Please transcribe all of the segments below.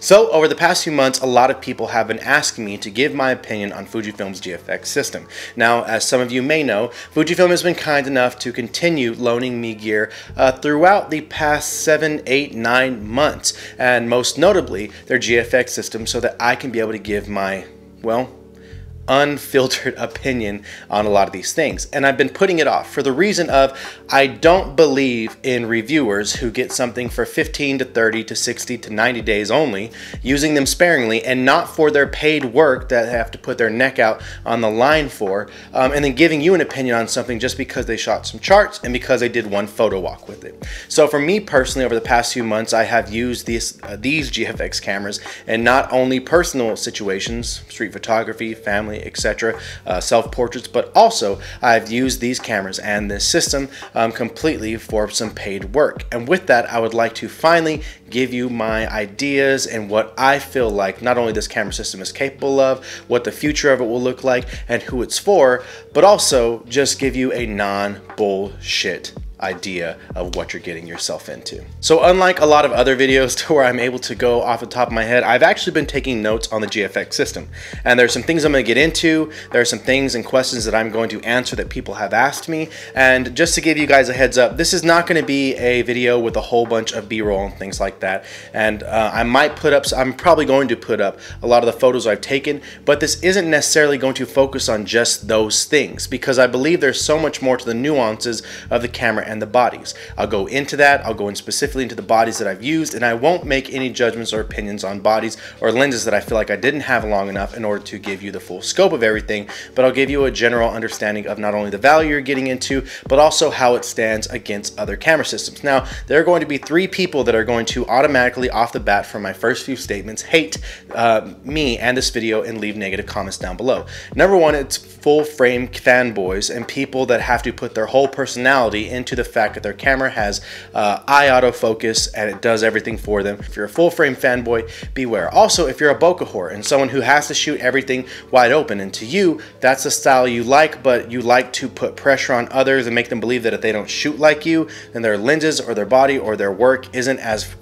So, over the past few months, a lot of people have been asking me to give my opinion on Fujifilm's GFX system. Now, as some of you may know, Fujifilm has been kind enough to continue loaning me gear uh, throughout the past seven, eight, nine months, and most notably, their GFX system so that I can be able to give my, well, unfiltered opinion on a lot of these things. And I've been putting it off for the reason of I don't believe in reviewers who get something for 15 to 30 to 60 to 90 days only, using them sparingly and not for their paid work that have to put their neck out on the line for, um, and then giving you an opinion on something just because they shot some charts and because they did one photo walk with it. So for me personally, over the past few months, I have used these, uh, these GFX cameras and not only personal situations, street photography, family, etc., uh, self-portraits, but also I've used these cameras and this system um, completely for some paid work. And with that, I would like to finally give you my ideas and what I feel like not only this camera system is capable of, what the future of it will look like, and who it's for, but also just give you a non-bullshit idea of what you're getting yourself into. So unlike a lot of other videos to where I'm able to go off the top of my head, I've actually been taking notes on the GFX system. And there's some things I'm gonna get into, there are some things and questions that I'm going to answer that people have asked me. And just to give you guys a heads up, this is not gonna be a video with a whole bunch of B-roll and things like that. And uh, I might put up, I'm probably going to put up a lot of the photos I've taken, but this isn't necessarily going to focus on just those things because I believe there's so much more to the nuances of the camera and the bodies. I'll go into that, I'll go in specifically into the bodies that I've used, and I won't make any judgments or opinions on bodies or lenses that I feel like I didn't have long enough in order to give you the full scope of everything, but I'll give you a general understanding of not only the value you're getting into, but also how it stands against other camera systems. Now, there are going to be three people that are going to automatically off the bat from my first few statements hate uh, me and this video and leave negative comments down below. Number one, it's full frame fanboys and people that have to put their whole personality into the fact that their camera has uh, eye autofocus and it does everything for them. If you're a full frame fanboy, beware. Also, if you're a bokeh whore and someone who has to shoot everything wide open, and to you, that's the style you like, but you like to put pressure on others and make them believe that if they don't shoot like you, then their lenses or their body or their work isn't as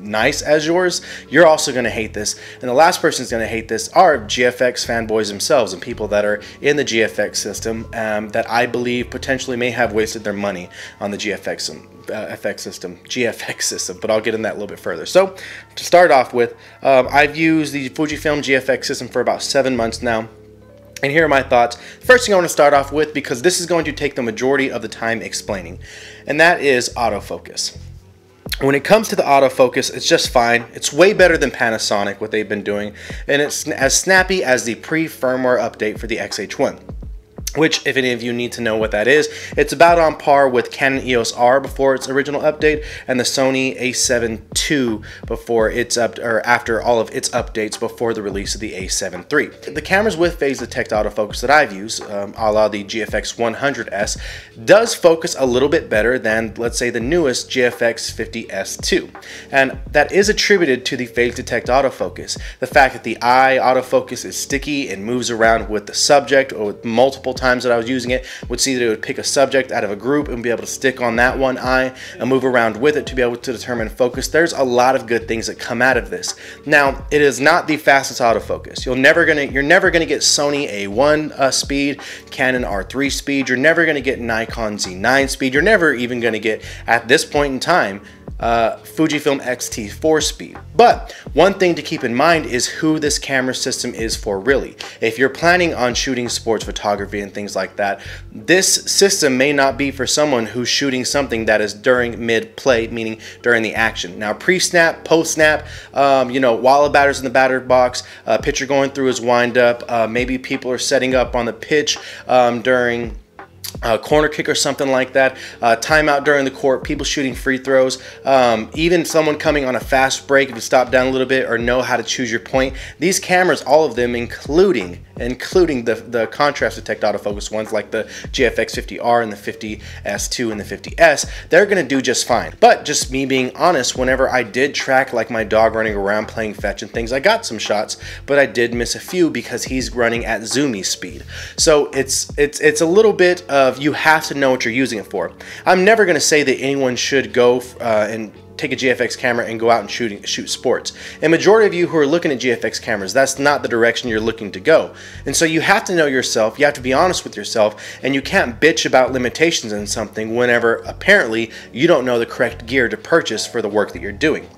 nice as yours, you're also going to hate this. And the last person who's going to hate this are GFX fanboys themselves and people that are in the GFX system um, that I believe potentially may have wasted their money on the GFX uh, FX system, GFX system, but I'll get in that a little bit further. So to start off with, um, I've used the Fujifilm GFX system for about seven months now. And here are my thoughts. First thing I want to start off with, because this is going to take the majority of the time explaining, and that is autofocus. When it comes to the autofocus, it's just fine. It's way better than Panasonic, what they've been doing, and it's as snappy as the pre-firmware update for the XH1 which if any of you need to know what that is, it's about on par with Canon EOS R before its original update and the Sony a7 II before its up or after all of its updates before the release of the a7 III. The cameras with phase detect autofocus that I've used, um, a la the GFX 100S, does focus a little bit better than let's say the newest GFX 50S2. And that is attributed to the phase detect autofocus. The fact that the eye autofocus is sticky and moves around with the subject or with multiple times that I was using it would see that it would pick a subject out of a group and be able to stick on that one eye and move around with it to be able to determine focus. There's a lot of good things that come out of this. Now, it is not the fastest autofocus. You're never gonna, you're never gonna get Sony A1 uh, speed, Canon R3 speed. You're never gonna get Nikon Z9 speed. You're never even gonna get, at this point in time, uh, Fujifilm X-T4 speed. But one thing to keep in mind is who this camera system is for really. If you're planning on shooting sports photography and things like that, this system may not be for someone who's shooting something that is during mid-play, meaning during the action. Now pre-snap, post-snap, um, you know, while a batter's in the batter box, uh, pitcher going through his windup, uh, maybe people are setting up on the pitch um, during a corner kick or something like that, uh, timeout during the court, people shooting free throws, um, even someone coming on a fast break if you stop down a little bit or know how to choose your point. These cameras, all of them, including including the, the contrast detect autofocus ones like the GFX 50R and the 50S2 and the 50S, they're gonna do just fine. But just me being honest, whenever I did track like my dog running around playing fetch and things, I got some shots, but I did miss a few because he's running at zoomy speed. So it's it's it's a little bit of you have to know what you're using it for. I'm never gonna say that anyone should go uh, and take a GFX camera and go out and shoot, shoot sports. And majority of you who are looking at GFX cameras, that's not the direction you're looking to go. And so you have to know yourself, you have to be honest with yourself, and you can't bitch about limitations in something whenever apparently you don't know the correct gear to purchase for the work that you're doing.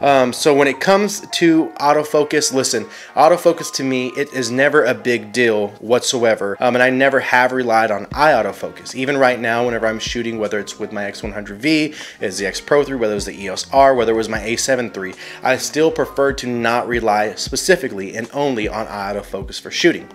Um, so when it comes to autofocus, listen, autofocus to me, it is never a big deal whatsoever. Um, and I never have relied on eye autofocus. Even right now, whenever I'm shooting, whether it's with my X100V, is the X Pro 3, whether it's the EOS R, whether it was my A7 III, I still prefer to not rely specifically and only on autofocus for shooting.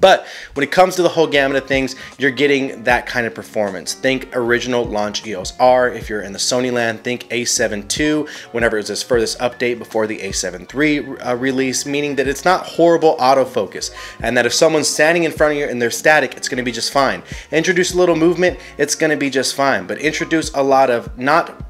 But when it comes to the whole gamut of things, you're getting that kind of performance. Think original launch EOS R. If you're in the Sony land, think A7 II whenever it was its furthest update before the A7 III uh, release, meaning that it's not horrible autofocus and that if someone's standing in front of you and they're static, it's going to be just fine. Introduce a little movement, it's going to be just fine. But introduce a lot of not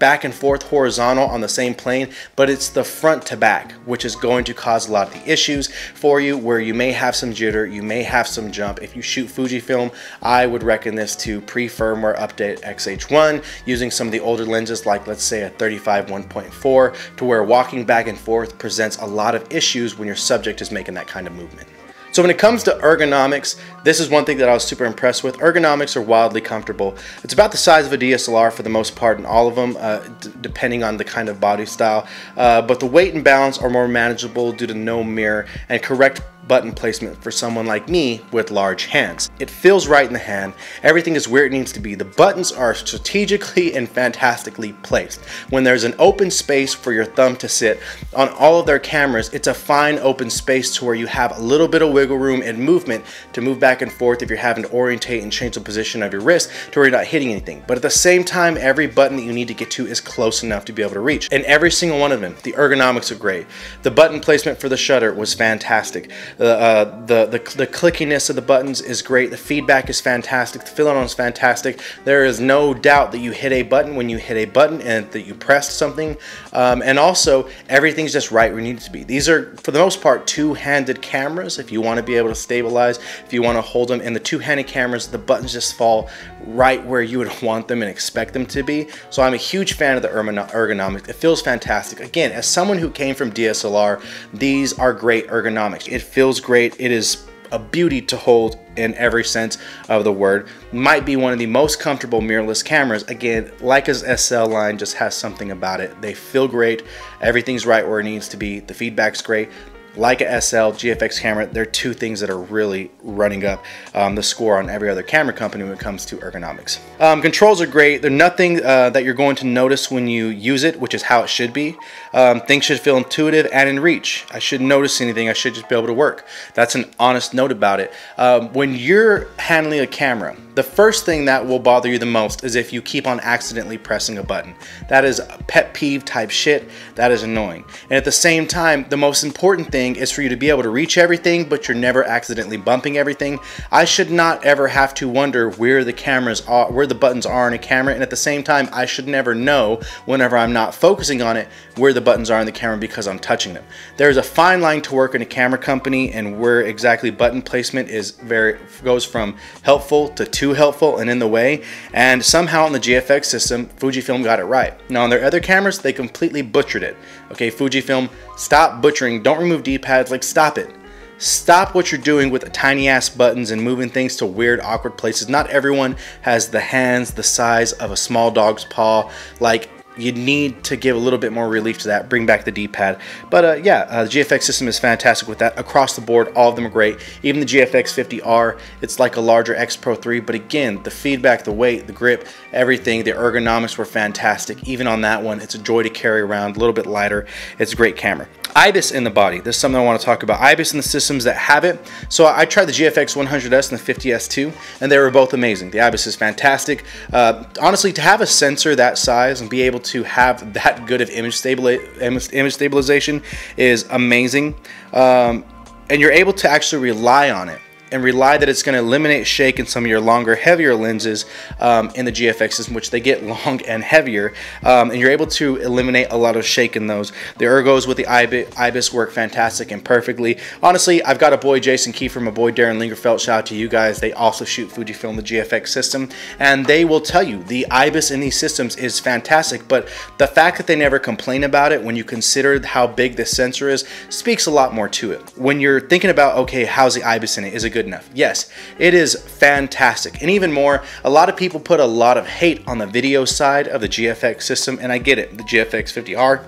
back and forth horizontal on the same plane, but it's the front to back, which is going to cause a lot of the issues for you where you may have some jitter, you may have some jump. If you shoot Fujifilm, I would recommend this to pre-firmware update XH1 using some of the older lenses like let's say a 35 1.4 to where walking back and forth presents a lot of issues when your subject is making that kind of movement. So when it comes to ergonomics, this is one thing that I was super impressed with. Ergonomics are wildly comfortable. It's about the size of a DSLR for the most part in all of them, uh, depending on the kind of body style. Uh, but the weight and balance are more manageable due to no mirror and correct button placement for someone like me with large hands. It feels right in the hand, everything is where it needs to be. The buttons are strategically and fantastically placed. When there's an open space for your thumb to sit, on all of their cameras, it's a fine open space to where you have a little bit of wiggle room and movement to move back and forth if you're having to orientate and change the position of your wrist to where you're not hitting anything. But at the same time, every button that you need to get to is close enough to be able to reach. And every single one of them, the ergonomics are great. The button placement for the shutter was fantastic. The, uh, the, the, the clickiness of the buttons is great. The feedback is fantastic. The feeling on is fantastic. There is no doubt that you hit a button when you hit a button and that you pressed something. Um, and also, everything's just right where you need it to be. These are, for the most part, two-handed cameras. If you want to be able to stabilize, if you want to hold them, in the two-handed cameras, the buttons just fall right where you would want them and expect them to be. So I'm a huge fan of the ergonomics. It feels fantastic. Again, as someone who came from DSLR, these are great ergonomics. It feels great. It is a beauty to hold in every sense of the word. Might be one of the most comfortable mirrorless cameras. Again, Leica's SL line just has something about it. They feel great. Everything's right where it needs to be. The feedback's great. Leica SL, GFX camera, they're two things that are really running up um, the score on every other camera company when it comes to ergonomics. Um, controls are great. They're nothing uh, that you're going to notice when you use it, which is how it should be. Um, things should feel intuitive and in reach. I shouldn't notice anything. I should just be able to work. That's an honest note about it. Um, when you're handling a camera, the first thing that will bother you the most is if you keep on accidentally pressing a button. That is pet peeve type shit. That is annoying. And at the same time, the most important thing is for you to be able to reach everything, but you're never accidentally bumping everything. I should not ever have to wonder where the cameras are, where the buttons are in a camera. And at the same time, I should never know whenever I'm not focusing on it where the buttons are in the camera because I'm touching them. There's a fine line to work in a camera company and where exactly button placement is very goes from helpful to too helpful and in the way. And somehow in the GFX system, Fujifilm got it right. Now on their other cameras, they completely butchered it. Okay, Fujifilm, stop butchering. Don't remove D-pads. Like, stop it. Stop what you're doing with tiny ass buttons and moving things to weird, awkward places. Not everyone has the hands the size of a small dog's paw. Like, you need to give a little bit more relief to that, bring back the D-pad. But uh, yeah, uh, the GFX system is fantastic with that. Across the board, all of them are great. Even the GFX 50R, it's like a larger X Pro 3, but again, the feedback, the weight, the grip, everything, the ergonomics were fantastic. Even on that one, it's a joy to carry around, a little bit lighter. It's a great camera. IBIS in the body. This is something I want to talk about. IBIS in the systems that have it. So I tried the GFX 100S and the 50S too, and they were both amazing. The IBIS is fantastic. Uh, honestly, to have a sensor that size and be able to have that good of image, image stabilization is amazing. Um, and you're able to actually rely on it and rely that it's going to eliminate shake in some of your longer, heavier lenses um, in the GFX system, which they get long and heavier, um, and you're able to eliminate a lot of shake in those. The ergos with the IBIS work fantastic and perfectly. Honestly, I've got a boy Jason Key from a boy Darren Lingerfeld. Shout out to you guys. They also shoot Fujifilm the GFX system, and they will tell you the IBIS in these systems is fantastic. But the fact that they never complain about it when you consider how big this sensor is speaks a lot more to it. When you're thinking about okay, how's the IBIS in it? Is it good enough? Yes, it is fantastic. And even more, a lot of people put a lot of hate on the video side of the GFX system, and I get it. The GFX 50R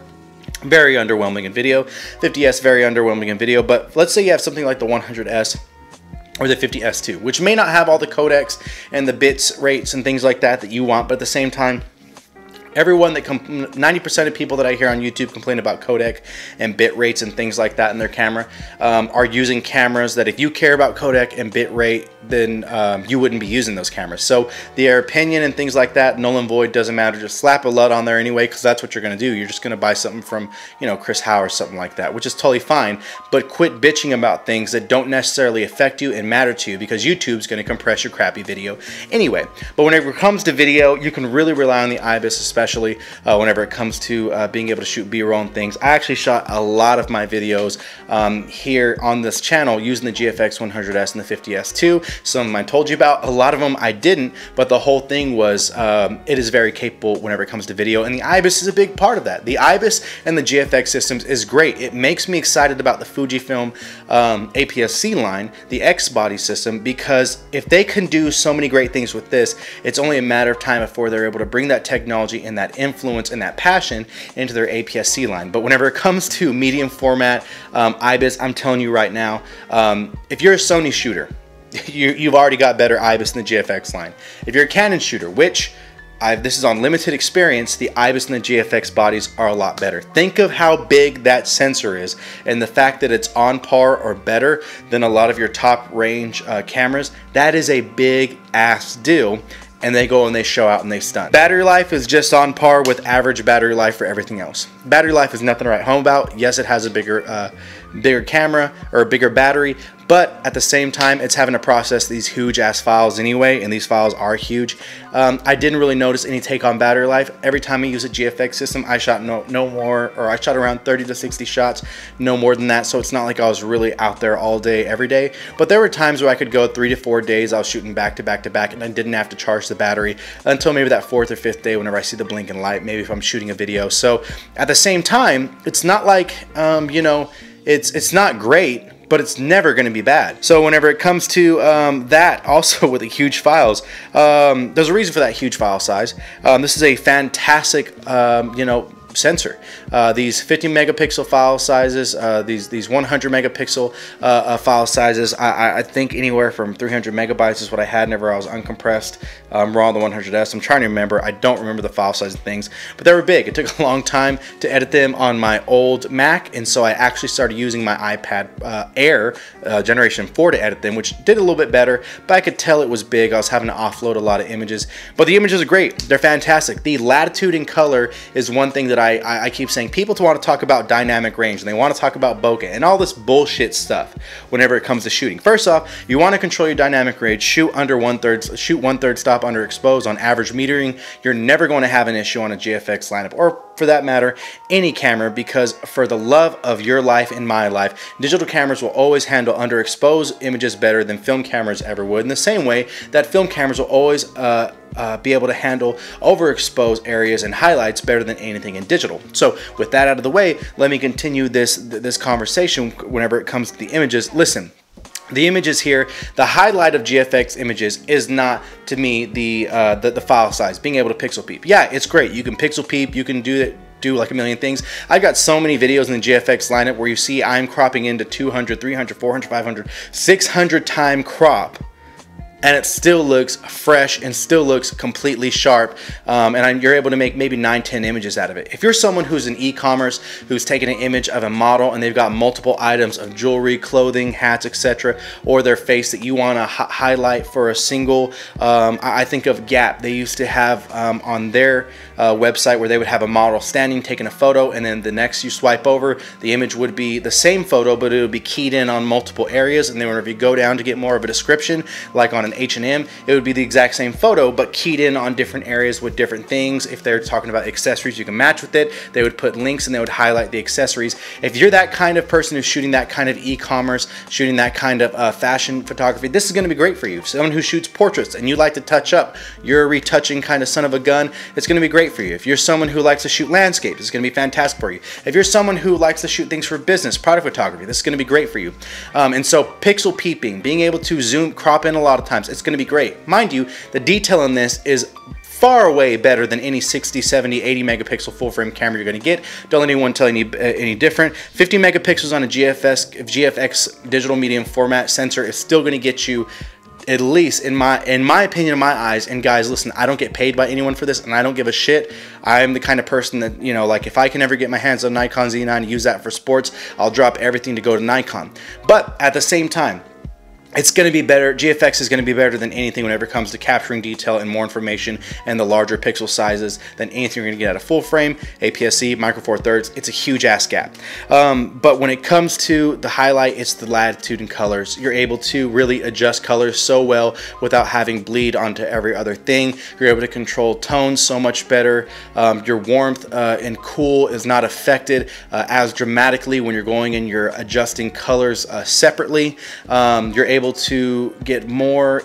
very underwhelming in video. 50S very underwhelming in video, but let's say you have something like the 100S or the 50S2, which may not have all the codecs and the bits rates and things like that that you want, but at the same time, Everyone that 90% of people that I hear on YouTube complain about codec and bit rates and things like that in their camera um, are using cameras that if you care about codec and bit rate, then um, you wouldn't be using those cameras. So their opinion and things like that, null and void, doesn't matter. Just slap a LUT on there anyway because that's what you're going to do. You're just going to buy something from, you know, Chris Hau or something like that, which is totally fine. But quit bitching about things that don't necessarily affect you and matter to you because YouTube's going to compress your crappy video anyway. But whenever it comes to video, you can really rely on the IBIS, especially especially uh, whenever it comes to uh, being able to shoot B-roll and things. I actually shot a lot of my videos um, here on this channel using the GFX 100S and the 50S2. Some of them I told you about, a lot of them I didn't, but the whole thing was um, it is very capable whenever it comes to video, and the IBIS is a big part of that. The IBIS and the GFX systems is great. It makes me excited about the Fujifilm um, APS-C line, the X-body system, because if they can do so many great things with this, it's only a matter of time before they're able to bring that technology and that influence and that passion into their APS-C line. But whenever it comes to medium format um, IBIS, I'm telling you right now, um, if you're a Sony shooter, you, have already got better IBIS than the GFX line. If you're a Canon shooter, which I've, this is on limited experience, the IBIS and the GFX bodies are a lot better. Think of how big that sensor is and the fact that it's on par or better than a lot of your top range uh, cameras. That is a big ass deal and they go and they show out and they stun. Battery life is just on par with average battery life for everything else. Battery life is nothing to write home about. Yes, it has a bigger, uh, bigger camera or a bigger battery, but at the same time, it's having to process these huge ass files anyway, and these files are huge. Um, I didn't really notice any take on battery life. Every time I use a GFX system, I shot no, no more, or I shot around 30 to 60 shots, no more than that. So it's not like I was really out there all day, every day. But there were times where I could go three to four days. I was shooting back to back to back, and I didn't have to charge the battery until maybe that fourth or fifth day whenever I see the blinking light, maybe if I'm shooting a video. So at the same time, it's not like, um, you know, it's it's not great but it's never going to be bad. So whenever it comes to um, that, also with the huge files, um, there's a reason for that huge file size. Um, this is a fantastic, um, you know, sensor. Uh, these 50 megapixel file sizes, uh, these these 100 megapixel uh, uh, file sizes, I, I, think anywhere from 300 megabytes is what I had whenever I was uncompressed um, raw on the 100S. I'm trying to remember. I don't remember the file size of things, but they were big. It took a long time to edit them on my old Mac, and so I actually started using my iPad uh, Air uh, Generation 4 to edit them, which did a little bit better, but I could tell it was big. I was having to offload a lot of images, but the images are great. They're fantastic. The latitude and color is one thing that I, I, keep saying people want to talk about dynamic range and they want to talk about bokeh and all this bullshit stuff whenever it comes to shooting. First off, you want to control your dynamic range, shoot under one third, shoot one third stop under expose on average metering. You're never going to have an issue on a GFX lineup or for that matter, any camera because for the love of your life and my life, digital cameras will always handle underexposed images better than film cameras ever would in the same way that film cameras will always uh, uh, be able to handle overexposed areas and highlights better than anything in digital. So with that out of the way, let me continue this, this conversation whenever it comes to the images. Listen, the images here, the highlight of GFX images is not to me the, uh, the, the file size, being able to pixel peep. Yeah, it's great. You can pixel peep, you can do it do like a million things. I've got so many videos in the GFX lineup where you see I'm cropping into 200, 300, 400, 500, 600 time crop and it still looks fresh and still looks completely sharp um, and you're able to make maybe 9 10 images out of it. If you're someone who's in e-commerce who's taking an image of a model and they've got multiple items of jewelry clothing hats etc or their face that you want to highlight for a single um, I think of Gap. They used to have um, on their uh, website where they would have a model standing taking a photo and then the next you swipe over the image would be the same photo but it would be keyed in on multiple areas and then whenever you go down to get more of a description like on an H&M it would be the exact same photo but keyed in on different areas with different things. If they're talking about accessories you can match with it. They would put links and they would highlight the accessories. If you're that kind of person who's shooting that kind of e-commerce shooting that kind of uh, fashion photography this is going to be great for you. Someone who shoots portraits and you like to touch up you're a retouching kind of son of a gun it's going to be great for you if you're someone who likes to shoot landscapes it's going to be fantastic for you if you're someone who likes to shoot things for business product photography this is going to be great for you um, and so pixel peeping being able to zoom crop in a lot of times it's going to be great mind you the detail in this is far away better than any 60, 70, 80 megapixel full frame camera you're going to get. Don't let anyone tell you any, uh, any different. 50 megapixels on a GFS, GFX digital medium format sensor is still going to get you at least in my in my opinion in my eyes and guys listen i don't get paid by anyone for this and i don't give a shit. I'm the kind of person that you know like if i can ever get my hands on nikon z9 and use that for sports i'll drop everything to go to nikon. But at the same time it's going to be better. GFX is going to be better than anything whenever it comes to capturing detail and more information and the larger pixel sizes than anything you're going to get out of full frame, APS-C, Micro Four Thirds. It's a huge ass gap. Um, but when it comes to the highlight, it's the latitude and colors. You're able to really adjust colors so well without having bleed onto every other thing. You're able to control tones so much better. Um, your warmth uh, and cool is not affected uh, as dramatically when you're going and you're adjusting colors uh, separately. Um, you're able able to get more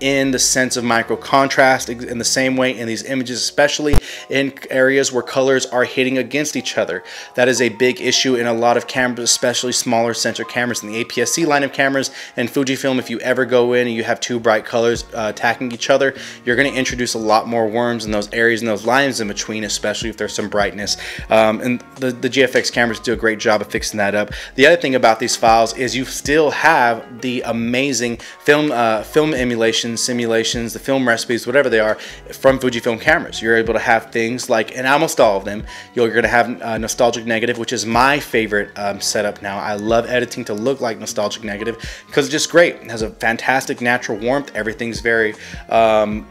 in the sense of micro contrast in the same way in these images, especially in areas where colors are hitting against each other. That is a big issue in a lot of cameras, especially smaller sensor cameras in the APS-C line of cameras and Fujifilm. If you ever go in and you have two bright colors uh, attacking each other, you're going to introduce a lot more worms in those areas and those lines in between, especially if there's some brightness. Um, and the, the GFX cameras do a great job of fixing that up. The other thing about these files is you still have the amazing film uh, film emulation simulations, the film recipes, whatever they are, from Fujifilm cameras. You're able to have things like, and almost all of them, you're going to have uh, Nostalgic Negative, which is my favorite um, setup now. I love editing to look like Nostalgic Negative because it's just great. It has a fantastic natural warmth. Everything's very um,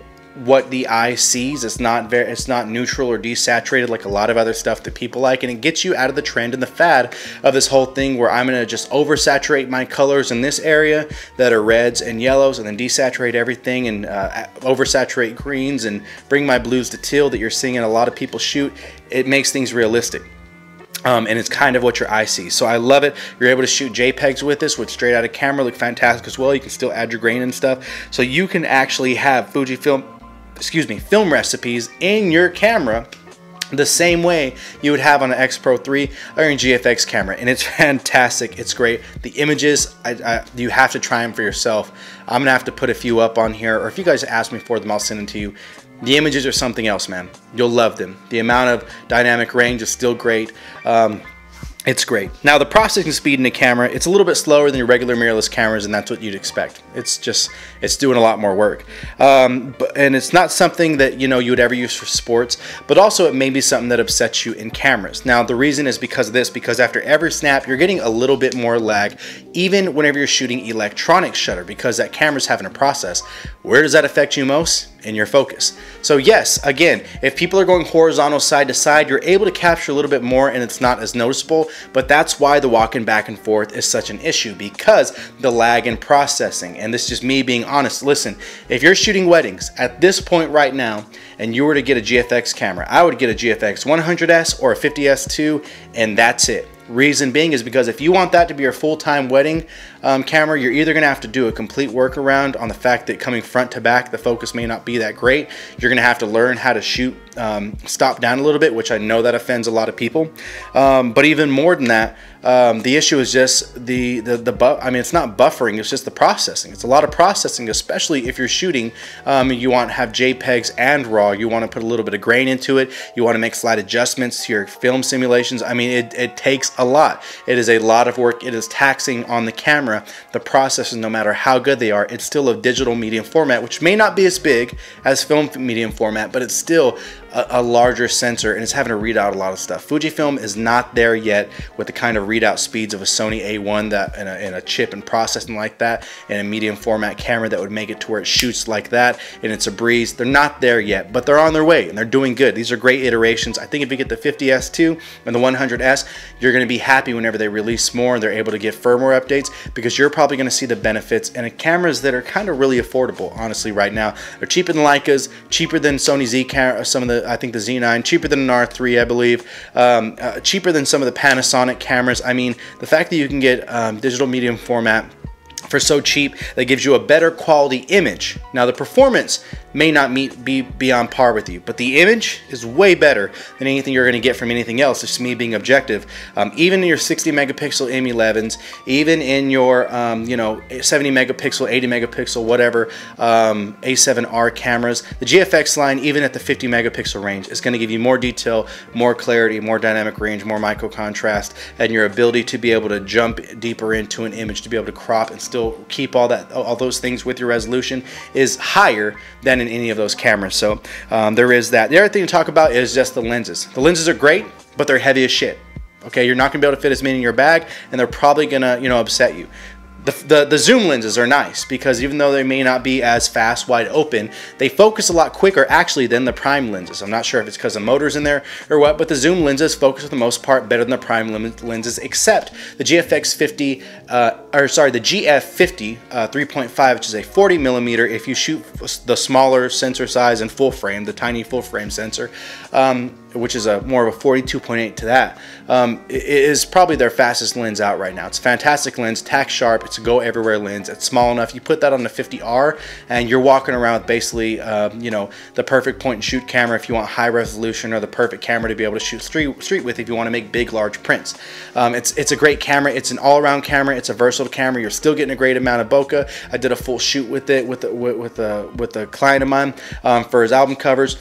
what the eye sees. It's not very, it's not neutral or desaturated like a lot of other stuff that people like, and it gets you out of the trend and the fad of this whole thing where I'm gonna just oversaturate my colors in this area that are reds and yellows, and then desaturate everything and uh, oversaturate greens and bring my blues to teal that you're seeing in a lot of people shoot. It makes things realistic. Um, and it's kind of what your eye sees. So I love it. You're able to shoot JPEGs with this, which straight out of camera, look fantastic as well. You can still add your grain and stuff. So you can actually have Fujifilm excuse me, film recipes in your camera the same way you would have on an X Pro 3 or your GFX camera. And it's fantastic. It's great. The images I, I, you have to try them for yourself. I'm gonna have to put a few up on here or if you guys ask me for them I'll send them to you. The images are something else man. You'll love them. The amount of dynamic range is still great. Um, it's great. Now the processing speed in the camera, it's a little bit slower than your regular mirrorless cameras and that's what you'd expect. It's just, it's doing a lot more work. Um, but, and it's not something that, you know, you would ever use for sports, but also it may be something that upsets you in cameras. Now the reason is because of this, because after every snap, you're getting a little bit more lag, even whenever you're shooting electronic shutter, because that camera's having a process. Where does that affect you most? in your focus. So yes, again, if people are going horizontal side to side, you're able to capture a little bit more and it's not as noticeable, but that's why the walking back and forth is such an issue because the lag in processing. And this is just me being honest. Listen, if you're shooting weddings at this point right now and you were to get a GFX camera, I would get a GFX 100S or a 50S2 and that's it. Reason being is because if you want that to be your full-time wedding um, camera, you're either going to have to do a complete workaround on the fact that coming front to back, the focus may not be that great. You're going to have to learn how to shoot um, stop down a little bit, which I know that offends a lot of people. Um, but even more than that, um, the issue is just the the the I mean, it's not buffering; it's just the processing. It's a lot of processing, especially if you're shooting. Um, you want to have JPEGs and RAW. You want to put a little bit of grain into it. You want to make slight adjustments to your film simulations. I mean, it, it takes a lot. It is a lot of work. It is taxing on the camera camera, the processors, no matter how good they are, it's still a digital medium format, which may not be as big as film medium format, but it's still a, a, larger sensor and it's having to read out a lot of stuff. Fujifilm is not there yet with the kind of readout speeds of a Sony A1 that and a, a chip and processing like that and a medium format camera that would make it to where it shoots like that and it's a breeze. They're not there yet, but they're on their way and they're doing good. These are great iterations. I think if you get the 50S2 and the 100S, you're going to be happy whenever they release more and they're able to get firmware updates because you're probably going to see the benefits and cameras that are kind of really affordable, honestly, right now. They're cheaper than Leicas, cheaper than Sony Z camera, some of the I think the Z9, cheaper than an R3, I believe, um, uh, cheaper than some of the Panasonic cameras. I mean, the fact that you can get um, digital medium format for so cheap that gives you a better quality image. Now the performance may not meet be, on par with you, but the image is way better than anything you're gonna get from anything else, just me being objective. Um, even in your 60 megapixel M11s, even in your um, you know 70 megapixel, 80 megapixel, whatever um, A7R cameras, the GFX line, even at the 50 megapixel range, is gonna give you more detail, more clarity, more dynamic range, more micro contrast, and your ability to be able to jump deeper into an image, to be able to crop and still keep all that all those things with your resolution is higher than in any of those cameras. So um, there is that. The other thing to talk about is just the lenses. The lenses are great, but they're heavy as shit. Okay, you're not gonna be able to fit as many in your bag, and they're probably gonna you know upset you. The, the, zoom lenses are nice because even though they may not be as fast wide open, they focus a lot quicker actually than the prime lenses. I'm not sure if it's because the motor's in there or what, but the zoom lenses focus for the most part better than the prime lenses, except the GFX 50, uh, or sorry, the GF50 uh, 3.5, which is a 40 millimeter. If you shoot the smaller sensor size and full frame, the tiny full frame sensor, um, which is a more of a 42.8 to that, um, is probably their fastest lens out right now. It's a fantastic lens, tack sharp, it's a go everywhere lens. It's small enough. You put that on the 50R and you're walking around with basically, um, you know, the perfect point and shoot camera if you want high resolution or the perfect camera to be able to shoot street, street with if you want to make big, large prints. Um, it's, it's a great camera. It's an all around camera. It's a versatile camera. You're still getting a great amount of bokeh. I did a full shoot with it with, with, with, a, with a client of mine um, for his album covers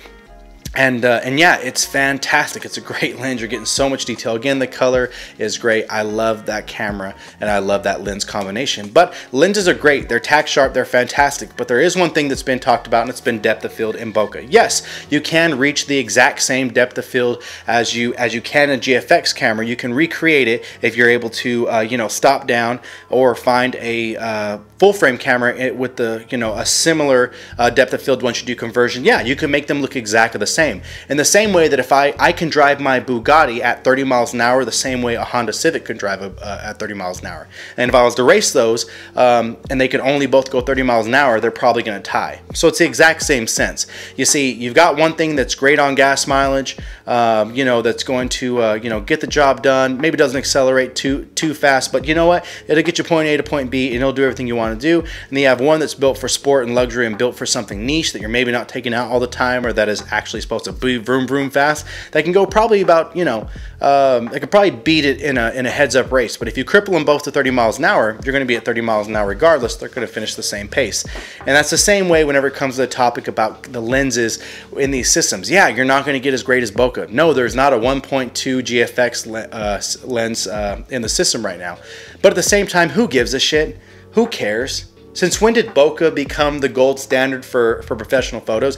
and uh, and yeah it's fantastic. It's a great lens. You're getting so much detail. Again the color is great. I love that camera and I love that lens combination. But lenses are great. They're tack sharp. They're fantastic. But there is one thing that's been talked about and it's been depth of field in bokeh. Yes you can reach the exact same depth of field as you as you can in a GFX camera. You can recreate it if you're able to uh, you know stop down or find a uh, full frame camera with the you know a similar uh, depth of field once you do conversion. Yeah you can make them look exactly the same in the same way that if I I can drive my Bugatti at 30 miles an hour the same way a Honda Civic can drive a, uh, at 30 miles an hour. And if I was to race those um, and they could only both go 30 miles an hour they're probably going to tie. So it's the exact same sense. You see you've got one thing that's great on gas mileage um, you know that's going to uh, you know get the job done. Maybe doesn't accelerate too too fast but you know what? It'll get you point A to point B and it'll do everything you want want to do. And then you have one that's built for sport and luxury and built for something niche that you're maybe not taking out all the time or that is actually supposed to be vroom vroom fast. That can go probably about, you know, um, it could probably beat it in a, in a heads up race. But if you cripple them both to 30 miles an hour, you're going to be at 30 miles an hour regardless. They're going to finish the same pace. And that's the same way whenever it comes to the topic about the lenses in these systems. Yeah, you're not going to get as great as Bokeh. No, there's not a 1.2 GFX uh, lens uh, in the system right now. But at the same time, who gives a shit? Who cares? Since when did bokeh become the gold standard for, for professional photos?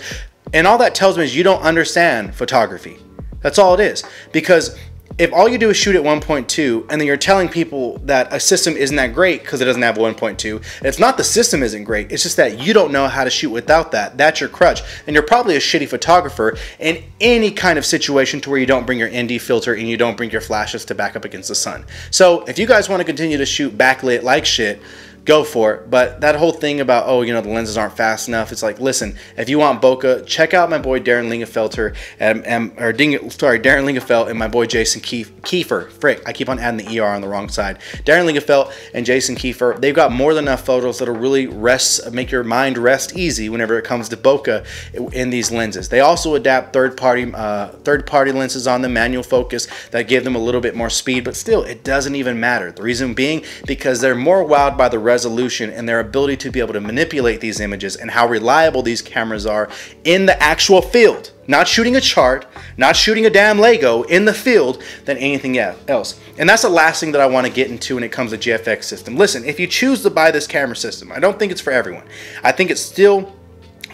And all that tells me is you don't understand photography. That's all it is. Because if all you do is shoot at 1.2 and then you're telling people that a system isn't that great because it doesn't have 1.2, it's not the system isn't great, it's just that you don't know how to shoot without that. That's your crutch. And you're probably a shitty photographer in any kind of situation to where you don't bring your ND filter and you don't bring your flashes to back up against the sun. So if you guys want to continue to shoot backlit like shit, go for it. But that whole thing about, oh, you know, the lenses aren't fast enough, it's like, listen, if you want bokeh, check out my boy Darren Lingenfelter, and, and or Ding, sorry, Darren Lingefelt and my boy Jason Kiefer. Frick, I keep on adding the ER on the wrong side. Darren Lingefelt and Jason Kiefer, they've got more than enough photos that'll really rest, make your mind rest easy whenever it comes to bokeh in these lenses. They also adapt third-party uh, third-party lenses on the manual focus that give them a little bit more speed, but still, it doesn't even matter. The reason being because they're more wowed by the res resolution and their ability to be able to manipulate these images and how reliable these cameras are in the actual field. Not shooting a chart, not shooting a damn Lego in the field than anything else. And that's the last thing that I want to get into when it comes to GFX system. Listen, if you choose to buy this camera system, I don't think it's for everyone. I think it's still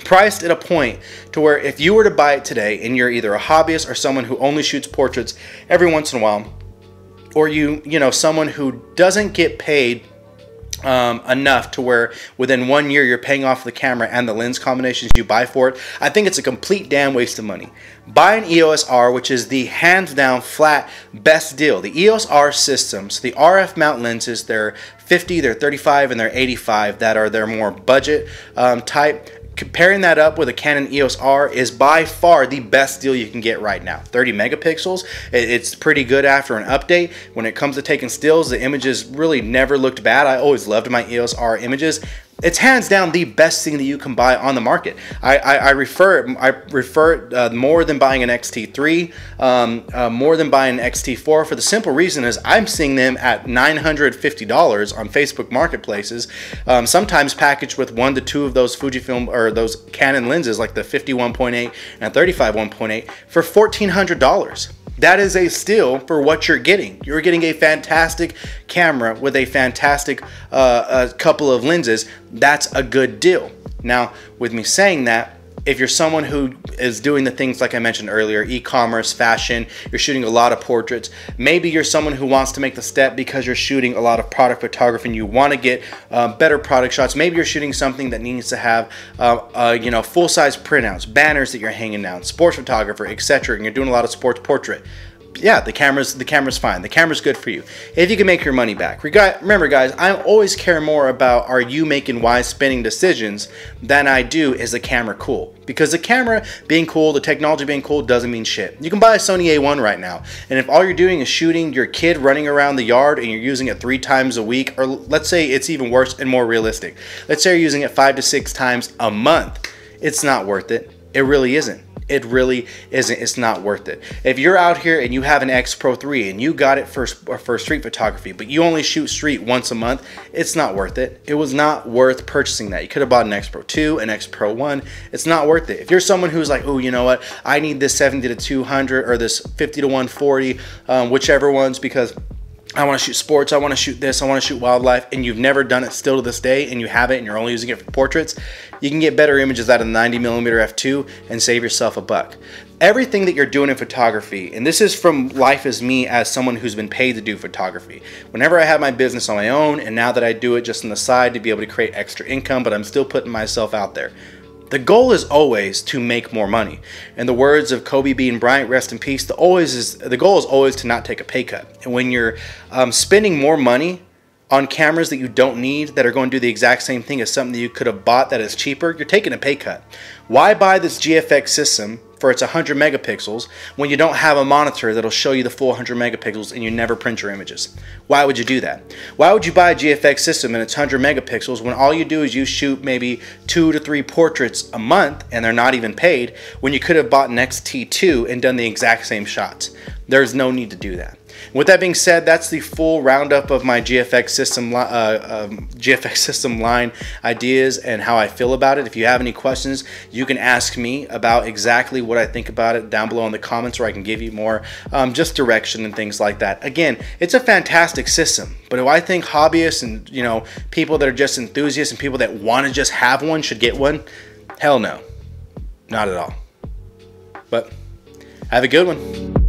priced at a point to where if you were to buy it today and you're either a hobbyist or someone who only shoots portraits every once in a while, or you, you know, someone who doesn't get paid um, enough to where within one year you're paying off the camera and the lens combinations you buy for it, I think it's a complete damn waste of money. Buy an EOS R, which is the hands down flat best deal. The EOS R systems, the RF mount lenses, they're 50, they're 35, and they're 85 that are their more budget um, type comparing that up with a Canon EOS R is by far the best deal you can get right now. 30 megapixels, it's pretty good after an update. When it comes to taking stills, the images really never looked bad. I always loved my EOS R images it's hands down the best thing that you can buy on the market. I, I, I refer I refer uh, more than buying an XT3, um, uh, more than buying an XT4 for the simple reason is I'm seeing them at $950 on Facebook marketplaces, um, sometimes packaged with one to two of those Fujifilm or those Canon lenses like the 51.8 and 35 1.8 for $1,400. That is a steal for what you're getting. You're getting a fantastic camera with a fantastic uh, a couple of lenses. That's a good deal. Now, with me saying that, if you're someone who is doing the things like I mentioned earlier, e-commerce, fashion, you're shooting a lot of portraits, maybe you're someone who wants to make the step because you're shooting a lot of product photography and you want to get uh, better product shots. Maybe you're shooting something that needs to have, uh, uh, you know, full-size printouts, banners that you're hanging down, sports photographer, etc. And you're doing a lot of sports portrait yeah, the camera's the camera's fine. The camera's good for you. If you can make your money back. Remember, guys, I always care more about are you making wise spending decisions than I do is the camera cool. Because the camera being cool, the technology being cool doesn't mean shit. You can buy a Sony A1 right now, and if all you're doing is shooting your kid running around the yard and you're using it three times a week, or let's say it's even worse and more realistic. Let's say you're using it five to six times a month. It's not worth it. It really isn't it really isn't it's not worth it. If you're out here and you have an x pro 3 and you got it for, for street photography but you only shoot street once a month it's not worth it. It was not worth purchasing that. You could have bought an x pro 2 an x pro 1 it's not worth it. If you're someone who's like oh you know what? I need this 70 to 200 or this 50 to 140 um, whichever ones because I want to shoot sports, I want to shoot this, I want to shoot wildlife, and you've never done it still to this day, and you have it, and you're only using it for portraits, you can get better images out of 90 millimeter f2 and save yourself a buck. Everything that you're doing in photography, and this is from life as me as someone who's been paid to do photography. Whenever I have my business on my own, and now that I do it just on the side to be able to create extra income, but I'm still putting myself out there. The goal is always to make more money. In the words of Kobe Bean Bryant, rest in peace, the always is the goal is always to not take a pay cut. And when you're um, spending more money on cameras that you don't need that are going to do the exact same thing as something that you could have bought that is cheaper, you're taking a pay cut. Why buy this GFX system for its 100 megapixels when you don't have a monitor that'll show you the full 100 megapixels and you never print your images? Why would you do that? Why would you buy a GFX system and it's 100 megapixels when all you do is you shoot maybe two to three portraits a month and they're not even paid when you could have bought an XT2 and done the exact same shots? There's no need to do that. With that being said, that's the full roundup of my GFX system, uh, um, GFX system line ideas and how I feel about it. If you have any questions, you can ask me about exactly what I think about it down below in the comments, where I can give you more um, just direction and things like that. Again, it's a fantastic system, but do I think hobbyists and you know people that are just enthusiasts and people that want to just have one should get one? Hell no, not at all. But have a good one.